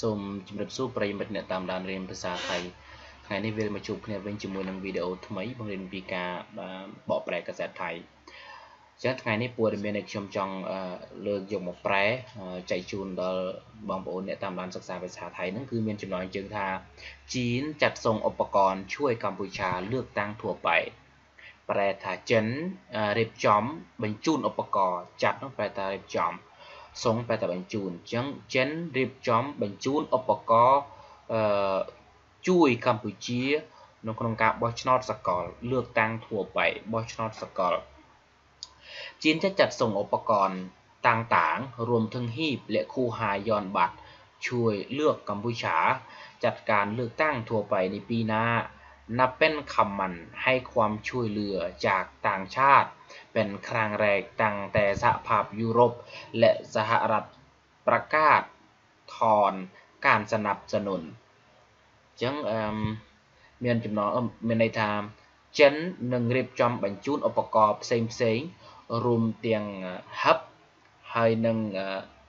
សូមជម្រាបសួរប្រិយមិត្តអ្នកតាមដានរៀនភាសាថៃថ្ងៃនេះវិលមកជួបគ្នាវិញជាមួយនឹងវីដេអូថ្មីបង្រៀនពីការបកប្រែកាសែតថៃចឹងថ្ងៃនេះព័ត៌មានដែលខ្ញុំចង់លើកយកមកប្រែចែកជូនដល់បងប្អូនអ្នកតាមដានសិក្សាភាសាថៃហ្នឹងគឺមានចំណងជើងថាจีนចាត់ส่งឧបករណ៍ជួយកម្ពុជាលើកតាំងทั่วไปប្រែថាចិនរៀបចំបញ្ជូនឧបករណ៍ចាត់នោះប្រែថារៀបចំ ส่งไปแต่บรรจุนจังเจนรีบจอมบรรจุนอุปกรณ์ช่วยกัมพูชีนกนงกาบอชนอตสกอลเลือกตั้งทั่วไปบอชนอตสกอลจีนจะจัดส่งอุปกรณ์ต่างๆ รวมทั้งฮีบและคูหายอนบัตร ช่วยเลือกกัมพูชา จัดการเลือกตั้งทั่วไปในปีหน้า นับเป็นคำมันให้ความช่วยเหลือจากต่างชาติ เป็นครั้งแรกตั้งแต่สหภาพยุโรปและสหรัฐประกาศถอนการสนับสនុនចឹងអឺមានចំណងមានន័យថាចិននឹងរៀបចំបញ្ជូនឧបករណ៍ផ្សេងផ្សេងរួមទាំង hub ហើយនឹង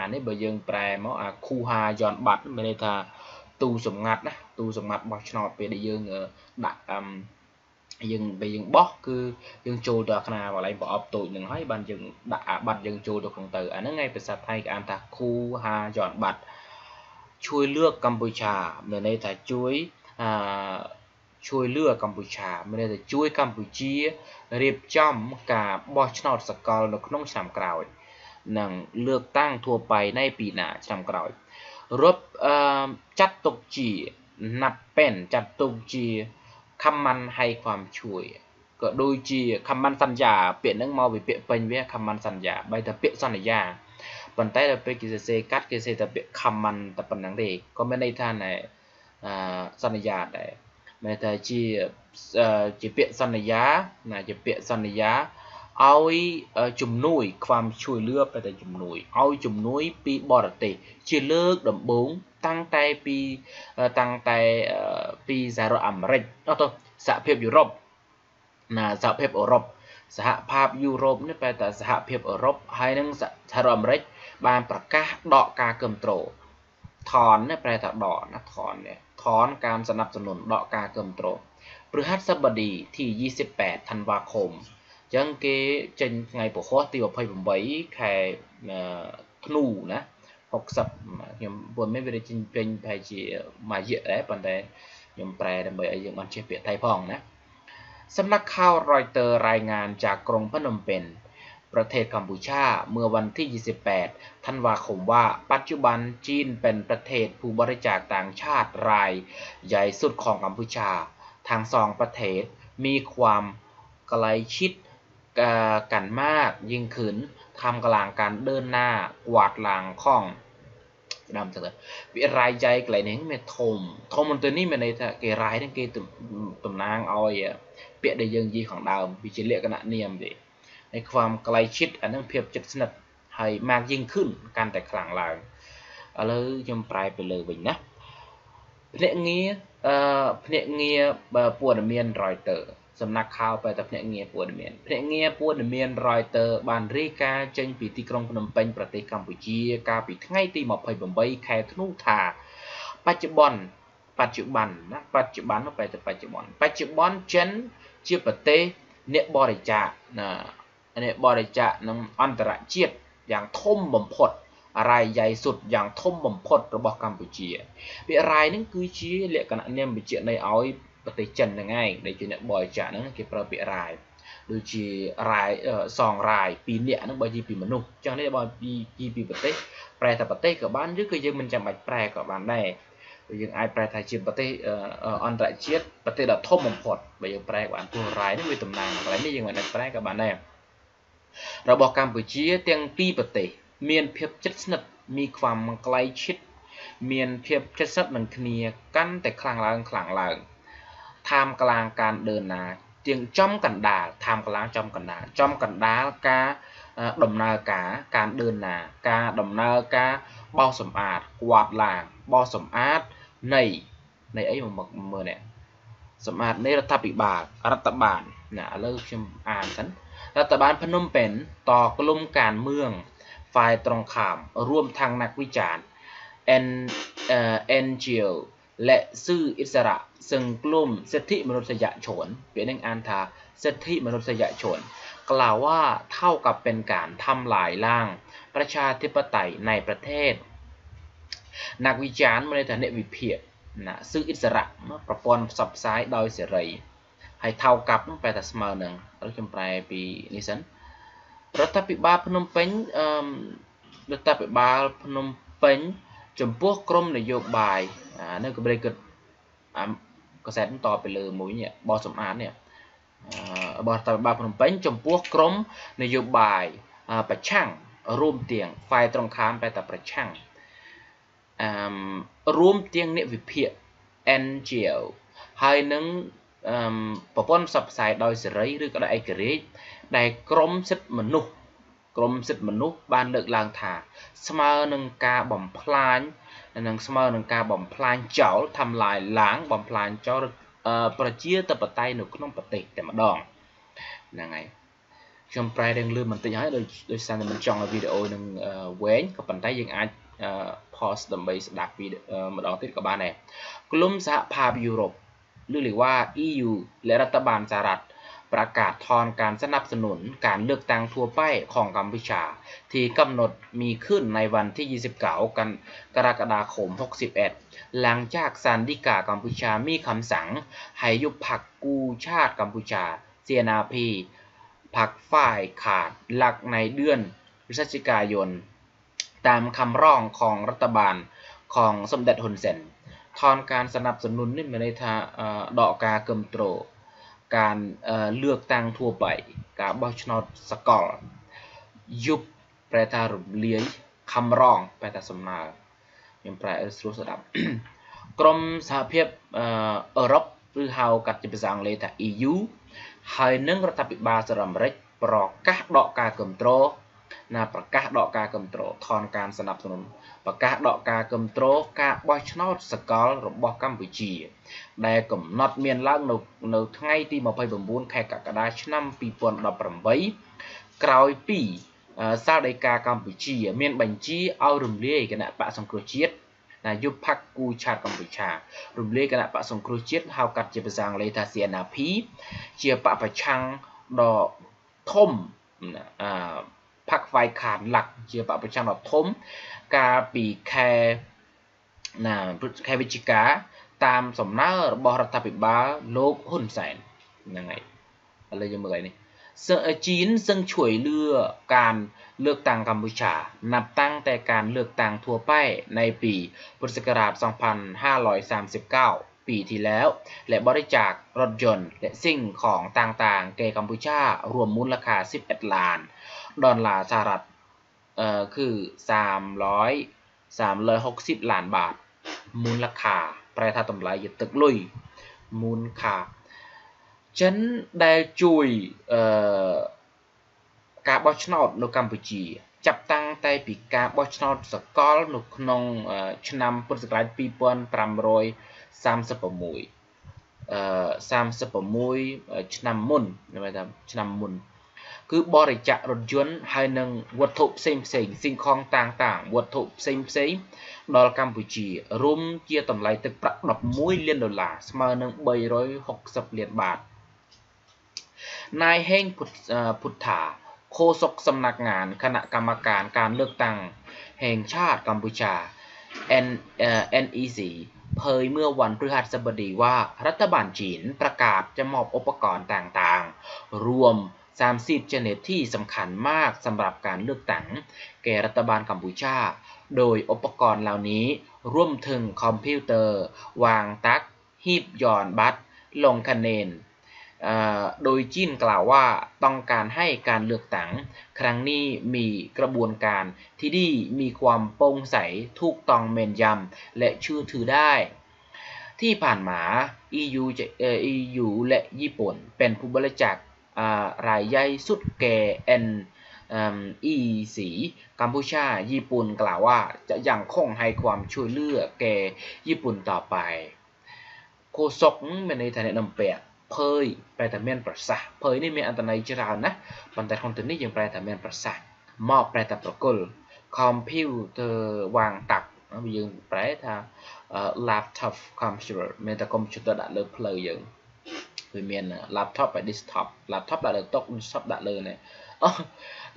អានេះបើយើងប្រែមកអាគូហាយន់បាត់មានន័យថាទូសម្ងាត់ណាទូសម្ងាត់បោះឆ្នោតពេលដែលយើងដាក់អឺ យើងពេលយើងបោះគឺយើងចូលទៅខ្នាកន្លែងប្រអប់តូចនឹងហើយបានយើងដាក់អាបាត់យើងចូលទៅក្នុងទៅអាហ្នឹងឯងភាសាថៃគេអានថាគូហាយន់បាត់ជួយលើកកម្ពុជាមានន័យថាជួយអឺជួយលើកកម្ពុជាមានន័យថាជួយកម្ពុជារៀបចំការបោះឆ្នោតសកលនៅក្នុងឆ្នាំក្រោយនិងលើកតាំងทั่วไปในปีหน้าឆ្នាំក្រោយរាប់ចាត់ទុកជាណាប់ពេនចាត់ទុកជា ខមមិនให้ความช่วยក៏ដូចជាខមមិនសន្យាពាក្យហ្នឹងមកពីពាក្យពេញវាខមមិនសន្យាបីតែពាក្យសន្យាប៉ុន្តែដល់ពេលគេសរសេរកាត់គេសរសេរតែពាក្យខមមិនតែប៉ុណ្្នឹងទេក៏មានន័យថាណែអសន្យាដែរមានតែជាជាពាក្យសន្យាណាជាពាក្យសន្យាឲ្យជំនួយความช่วยเหลือតែជំនួយឲ្យជំនួយពីបរទេសជាលើកដំបូង តាំងតែពីតាំងតែពីសហរដ្ឋអាមេរិកអត់ទៅសហភាពយុរ៉ុបណាសហភាពអឺរ៉ុបសហភាពយុរ៉ុបនេះបែរតែសហភាពអឺរ៉ុបហើយនឹងសហរដ្ឋអាមេរិកបានប្រកាសដកការគ្រប់គ្រងថននេះប្រែថាដកណាថននេះថនការสนับสนุนដកការគ្រប់គ្រងพฤหัสบดีที่28ธันวาคมចឹងគេចេញថ្ងៃពហុទី28ខែធ្នូណា 60ខ្ញុំពុំមានវាចេញពេញប្រហែលជាមួយរយៈដែរប៉ុន្តែខ្ញុំប្រែដើម្បីឲ្យយើងបានចេះពាក្យថៃផងណាសម្រាប់ข่าว Reuters รายงานจากกรุงพนมเปญประเทศกัมพูชาเมื่อวันที่ 28 ธันวาคมว่า ปัจจุบันจีนเป็นประเทศผู้บริจาคต่างชาติรายใหญ่สุดของกัมพูชาทั้งสองประเทศมีความใกล้ชิด กันมากยิ่งขึ้นทำกลางการเดินหน้ากวาดล้างข้องដាំទៅវារាយចៃកន្លែងនេះមានធំធំទៅនេះមានន័យថាគេរាយហ្នឹងគេតំណាងឲ្យពាក្យដែលយើងនិយាយខាងដើមវាជាលក្ខណៈនាមទេហើយความក្លាយជិតអានឹងភាពជិតស្និទ្ធហើយម៉ាកยิ่งขึ้นកាន់តែខ្លាំងឡើងឥឡូវខ្ញុំប្រែទៅលើវិញណាភ្នាក់ងារអឺភ្នាក់ងារព័ត៌មាន Reuters សំណាក់ข่าวបែបតែភ្នាក់ងារព័ត៌មានភ្នាក់ងារព័ត៌មាន Reuters បានរាយការណ៍ចេញពីទីក្រុងភ្នំពេញប្រទេសកម្ពុជាកាលពីថ្ងៃទី28ខែធ្នូថាបច្ចុប្បន្នបច្ចុប្បន្នណាបច្ចុប្បន្នបែបតែបច្ចុប្បន្នបច្ចុប្បន្នចិនជាប្រទេសអ្នកបរិច្ចាគណាអ្នកបរិច្ចាគនឹងអន្តរជាតិយ៉ាងធំបំផុតរាយใหญ่សុទ្ធយ៉ាងធំបំផុតរបស់កម្ពុជាពាក្យរាយនឹងគឺជាលក្ខណៈនាមបញ្ជាក់នៃឲ្យ ប្រទេសចិនហ្នឹងឯងដែលជាអ្នកបរិច្ចាគហ្នឹងគេប្រើពាក្យរាយដូចជារាយសងរាយពីរនាក់ហ្នឹងបើនិយាយពីមនុស្សអញ្ចឹងនេះបើពីពីប្រទេសប្រែថាប្រទេសក៏បានឬក៏យើងមិនចាំបាច់ប្រែក៏បានដែរយើងអាចប្រែថាជាប្រទេសអន្តរជាតិប្រទេសដ៏ធំបំផុតបើយើងប្រែបានព្រោះរាយនេះវាតំណាងកន្លែងនេះយើងមិនអាចប្រែក៏បានដែររបស់កម្ពុជាទាំងពីរប្រទេសមានភាពជិតស្និទ្ធมีความใกล้ชิดមានភាពជិតស្និទ្ធនឹងគ្នាកាន់តែខ្លាំងឡើងខ្លាំងឡើង ท่ามกลางการเดินนาទៀងចំកណ្ដាលท่ามกลางចំកណ្ដាលចំកណ្ដាលការដំណើរការការเดินนาការដំណើរការបោសសម្អាតគួតឡាងបោសសម្អាតនៃនៃអីមកមើលនេះសម្អាតនៃរដ្ឋាភិបាលរដ្ឋបាលណាឥឡូវខ្ញុំអានសិនរដ្ឋបាលភ្នំពេញតក្លុំការเมืองฝ่ายตรงข้ามรวมทั้งนักวิจารณ์ N NGO และซื่ออิสระซึ่งกลุ่มสิทธิมนุษยชนเปียนงอันทาสิทธิมนุษยชน กล่าวว่าเท่ากับเป็นการทำลายล้าง ประชาธิปไตยในประเทศ นักวิจารณ์มนุษย์เนวิเพียนะซื่ออิสระประปอนสับซ้ายโดยเสรีให้เท่ากับแปลแต่เสมอหนึ่งเราจำแปลปีนี้สันรัฐปิบาลพนมเปญรัฐปิบาลพนมเปญจำพวกกรมนโยบาย អានៅកម្រិតគិតអាកសែតតទៅលើមួយនេះបោះសំអាតនេះរបស់រដ្ឋាភិបាលភ្នំពេញចំពោះក្រមនយោបាយប្រឆាំងរួមទាំងផ្នែកត្រង់ខាមតែតែប្រឆាំងអឺរួមទាំងអ្នកវិភាគ NGO ហើយនឹងអឺប្រព័ន្ធផ្សព្វផ្សាយដោយសេរីឬក៏ដោយឯករាជ្យដែលក្រមសិទ្ធិមនុស្សក្រមសិទ្ធិមនុស្សបានលើកឡើងថា ស្មើនឹងការបំផ្លាញ និងស្មើនឹងការបំផ្លាញចោលทำลายล้างបំផ្លាញចោលប្រជាធិបតេយ្យនៅក្នុងប្រទេសតែម្ដងហ្នឹងហើយខ្ញុំប្រែរឿងលឿនបន្តិចហើយដោយដោយសារតែមិនចង់ឲ្យវីដេអូនឹងវែងក៏ប៉ុន្តែយើងអាច pause ដើម្បីស្ដាប់ពីម្ដងទៀតក៏បានដែរក្លុំសហភាពយុរ៉ុបឬเรียกว่า EU และรัฐบาลสหรัฐ ประกาศทอนการสนับสนุนการเลือกตั้งทั่วไปของกัมพูชา ที่กำหนดมีขึ้นในวันที่ 29 กันกรกฎาคม 61 หลังจากศาลฎีกากัมพูชามีคำสั่ง ให้ยุบพรรคกูชาติกัมพูชา CNRP พรรคฝ่ายขาดหลักในเดือนพฤศจิกายน ตามคำร้องของรัฐบาลของสมเด็จฮุนเซนทอนการสนับสนุนนี่มในทาดอกกากึมโตร การเลือกตั้งทั่วไป ការបោះឆ្នោតសកលយុបប្រែថារំលាយខំរងប្រែថាសំណើខ្ញុំប្រែឲ្យស្រួលស្ដាប់ក្រមសហភាពអឺរ៉ុបឬហៅកាត់ជាភាសាអង់គ្លេសថា EU ហើយនឹងរដ្ឋាភិបាលសហរដ្ឋអាមេរិកប្រកាសដកការគ្រប់គ្រងណាប្រកាសដកការគ្រប់គ្រងថនការសนับสนุន ប្រកាសដកការគ្រប់គ្រងការបោះឆ្នោតសកលរបស់កម្ពុជា ដែលកំណត់មានឡើងនៅនៅថ្ងៃទី29ខែកក្កដាឆ្នាំ2018ក្រោយពីសាលដីកាកម្ពុជា មានបញ្ជាឲ្យរំលាយគណៈបកសង្គ្រោះជាតិណាយុបផាក់គូឆាតកម្ពុជារំលាយគណៈបកសង្គ្រោះជាតិហៅកាត់ជាភាសាអង់គ្លេសថា CNRP ជាបកប្រឆាំងដ៏ធំអឺផាក់វាយខានឡាក់ជាបកប្រឆាំងដ៏ធំ กาปีแคนะแคบิจิกาตามสมนากบรัฐบิบาโลกหุ่นแสนยังไงอะไรยังไงนี่จีนซึ่งช่วยเลือกการเลือกตั้งกัมพูชา นับตั้งแต่การเลือกตั้งทั่วไปในปีพุทธศักราช 2539 ปีที่แล้ว และบริจาครถยนต์และสิ่งของต่างๆ แก่กัมพูชารวมมูลค่า 11 ล้าน ดอลลาร์สหรัฐ เอ่อคือ 300 360 ล้านบาท มูลค่าแปลថាតម្លៃយទឹកលុយมูลค่าចិនដែលជួយអឺការបោះឆ្នោតនៅកម្ពុជា ចាប់តាំងតែពីការបោះឆ្នោតសកលនៅក្នុងឆ្នាំពុទ្ធសករាជ2536អឺ36ឆ្នាំមុនខ្ញុំថាឆ្នាំមុន คือบริจาครถยนต์ให้นังวัตถุเซ็มเซ็งสิ่งของต่างๆวัตถุเซ็มเซ็งดอลกัมพูชีรวมเกียต่ำไหลตึกประดับมุ้ยเลียนดอลลาร์สมานังใบร้อยหกสิบเหรียญบาทนายแห่งพุทธาโฆษกสำนักงานคณะกรรมการการเลือกตั้งแห่งชาติกัมพูชา NEC เผยเมื่อวันพฤหัสบดีว่ารัฐบาลจีนประกาศจะมอบอุปกรณ์ต่างๆ รวม 30ชนิดที่สำคัญมากสำหรับการเลือกตั้งแก่รัฐบาลกัมพูชา โดยอุปกรณ์เหล่านี้ร่วมถึงคอมพิวเตอร์ วางตัก หีบย่อนบัตร ลงคะแนนโดยจีนกล่าวว่าต้องการให้การเลือกตั้งครั้งนี้มีกระบวนการที่ดีมีความโปร่งใสถูกต้องแม่นยำและเชื่อถือได้ ที่ผ่านมา EU EU และญี่ปุ่นเป็นผู้บริจาค รายใหญ่สุดแก่ N EC กัมพูชา ญี่ปุ่นกล่าวว่าจะยังคงให้ความช่วยเหลือแก่ญี่ปุ่นต่อไปโฆษกเป็นในฐานะนำเปียភើយប្រែថាមានប្រសាសន៍ភើយនេះមានអត្ថន័យច្រើនណាប៉ុន្តែក្នុងទីនេះយើងប្រែថាមានប្រសាសន៍មកប្រែថាប្រគល់ computer វ៉ាងតាក់ យើងប្រែថា laptop computer មានតែ computer ដាក់លើផ្លូវយើង វាមាន laptop ហើយ desktop laptop ដាក់លើតុ desktop ដាក់លើនេះអូ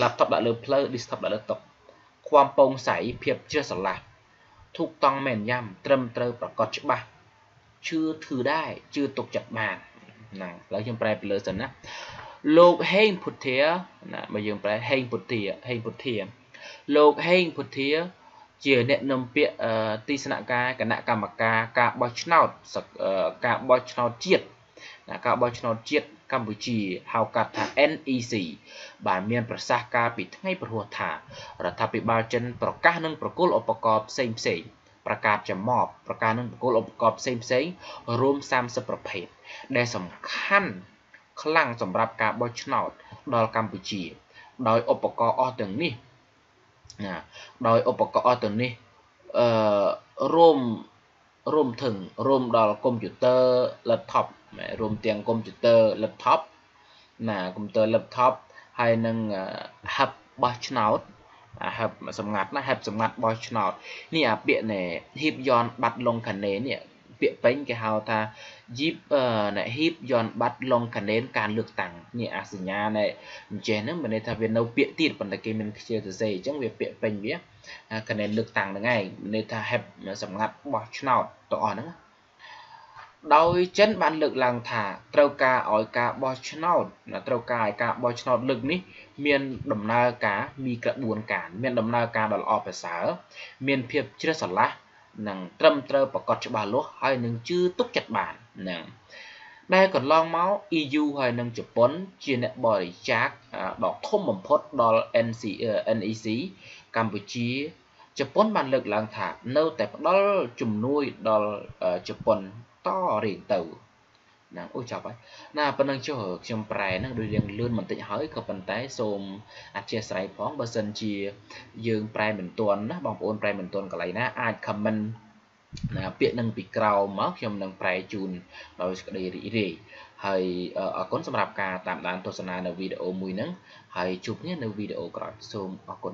laptop ដាក់លើផ្លូវ desktop ដាក់លើតុความពងใสភាពជ្រះស្រឡះถูกต้องមែនយ៉ាំត្រឹមត្រូវប្រកបច្បាស់ជឿធឺដែរជឿទុកចិត្តបានហ្នឹងឥឡូវខ្ញុំប្រែពីលើសិនណាលោកហេងពុធាណាបើយើងប្រែហេងពុធាហេងពុធាលោកហេងពុធាជាអ្នកនាំពាក្យទីស្នាក់ការគណៈកម្មការការបោះឆ្នោតការបោះឆ្នោតជាតិ ការបោះឆ្នោតជាតិកម្ពុជាហៅកាត់ថា NEC បានមានប្រសាសន៍ការពីថ្ងៃព្រហស្បតិ៍ថារដ្ឋាភិបាលចិនប្រកាសនឹងប្រគល់ឧបករណ៍ផ្សេងផ្សេងប្រកាសចំមប់ប្រកាសនឹងប្រគល់ឧបករណ៍ផ្សេងផ្សេងរួម30ប្រភេទដែលសំខាន់ខ្លាំងសម្រាប់ការបោះឆ្នោតដល់កម្ពុជា ដោយឧបករណ៍អស់ទាំងនេះណាដោយឧបករណ៍អស់ទាំងនេះអឺរួម រួមถึงរួមដល់កុំព្យូទ័រ laptop រួមទាំងកុំព្យូទ័រ laptop ណាកុំព្យូទ័រ laptop ហើយនឹង hub បោះឆ្នោត hub សម្ងាត់ណា hub សម្ងាត់បោះឆ្នោតនេះអាពាក្យណែហ៊ីបយ៉នបាត់លងខាណេនេះ ពាក្យពេញគេហៅថាយីបណែហ៊ីបយ៉នបាត់លងខាណេនការលើកតាំងនេះអាសញ្ញាណែអញ្ចេះហ្នឹងមានន័យថាវានៅពាក្យទៀតប៉ុន្តែគេមានខ្ជិលសរសេរអញ្ចឹងវាពាក្យពេញវាខាណេនលើកតាំងហ្នឹងឯងមានន័យថា hub សម្ងាត់បោះឆ្នោតទាំងអស់ហ្នឹងដោយចិនបានលើកឡើងថាត្រូវការឲ្យការបោះឆ្នោតត្រូវការឲ្យការបោះឆ្នោតលើកនេះមានដំណើរការมีក្របួនការមានដំណើរការដ៏ល្អប្រសើរមានភាពជ្រះស្រឡះ និងត្រឹមត្រូវប្រកបច្បាស់លាស់ហើយនឹងជឿទុកចិត្តបានហ្នឹងដែលកន្លងមក EU ហើយនិងជប៉ុន ជាអ្នកបរិច្ចាគដ៏ធំបំផុតដល់ NC NEC កម្ពុជាជប៉ុនបានលើកឡើងថានៅតែផ្ដល់ជំនួយដល់ជប៉ុនតរៀងទៅ ណាអូចប់ហើយណាប៉ុណ្ណឹងចុះខ្ញុំប្រែហ្នឹងដូចរៀងលឿនបន្តិចហើយក៏ប៉ុន្តែសូមអធិស្ឋានផងបើសិនជាយើងប្រែមិនទាន់ណាបងប្អូនប្រែមិនទាន់កន្លែងណាអាច comment ណាពាក្យនឹងពីក្រោមមកខ្ញុំនឹងប្រែជូនដោយសេចក្តីរីករាយហើយអរគុណសម្រាប់ការតាមដានទស្សនានៅវីដេអូមួយហ្នឹងហើយជួបគ្នានៅវីដេអូក្រោយសូមអរគុណ